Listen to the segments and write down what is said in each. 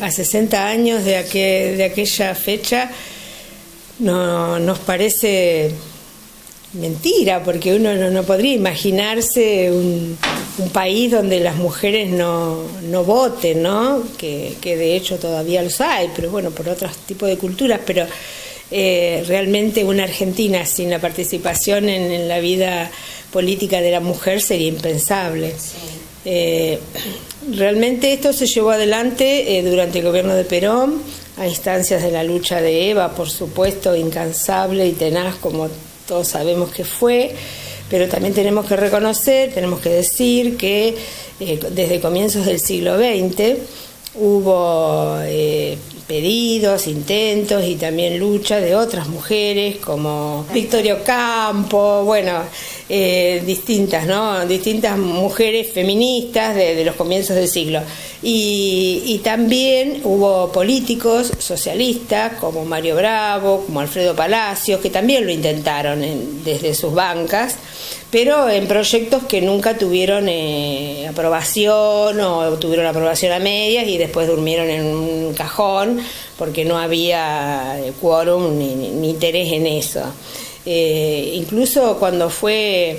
a 60 años de, aquel, de aquella fecha, no, nos parece mentira, porque uno no, podría imaginarse un, país donde las mujeres no, no voten, ¿no? Que, que, de hecho todavía los hay, pero bueno, por otros tipos de culturas, pero eh, realmente una Argentina sin la participación en, la vida política de la mujer sería impensable. Eh, realmente esto se llevó adelante eh, durante el gobierno de Perón, a instancias de la lucha de Eva, por supuesto, incansable y tenaz como todos sabemos que fue, pero también tenemos que reconocer, tenemos que decir que eh, desde comienzos del siglo XX hubo eh, pedidos, intentos y también lucha de otras mujeres como Victoria Campo, bueno, eh, distintas, ¿no? Distintas mujeres feministas de, los comienzos del siglo. Y, también hubo políticos socialistas como Mario Bravo, como Alfredo Palacios, que también lo intentaron desde sus bancas, pero en proyectos que nunca tuvieron eh, aprobación o tuvieron aprobación a medias y después durmieron en un cajón porque no había eh, quórum ni interés en eso. Eh, incluso cuando fue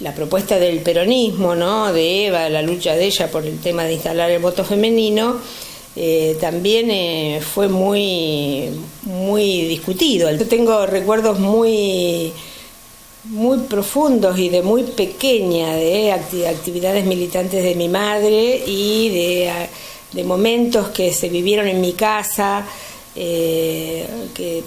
la propuesta del peronismo, ¿no? de Eva, la lucha de ella por el tema de instalar el voto femenino, eh, también fue muy, muy discutido. Yo tengo recuerdos muy, muy profundos y de muy pequeña de actividades militantes de mi madre y de, de momentos que se vivieron en mi casa, que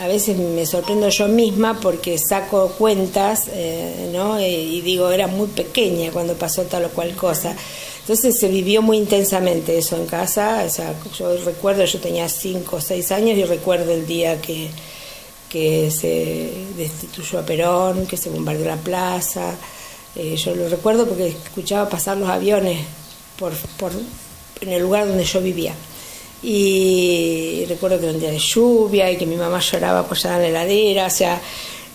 a veces me sorprendo yo misma porque saco cuentas eh, ¿no? Eh, y digo, era muy pequeña cuando pasó tal o cual cosa. Entonces se vivió muy intensamente eso en casa. O sea, yo recuerdo, yo tenía cinco o seis años y recuerdo el día que, que se destituyó a Perón, que se bombardeó la plaza. Eh, yo lo recuerdo porque escuchaba pasar los aviones por, por, en el lugar donde yo vivía y recuerdo que era un día de lluvia y que mi mamá lloraba apoyada en la heladera, o sea,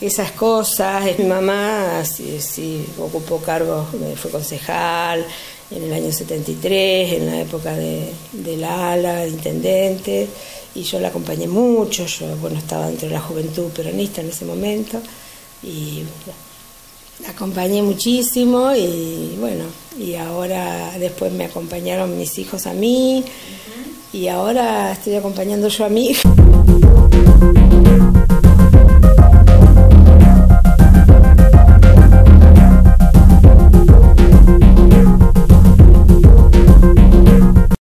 esas cosas. Mi mamá sí, sí ocupó cargos, fue concejal en el año 73, en la época de, del ala, de intendente, y yo la acompañé mucho, yo bueno estaba dentro de la juventud peronista en ese momento, y la acompañé muchísimo y bueno, y ahora después me acompañaron mis hijos a mí. Y ahora estoy acompañando yo a mi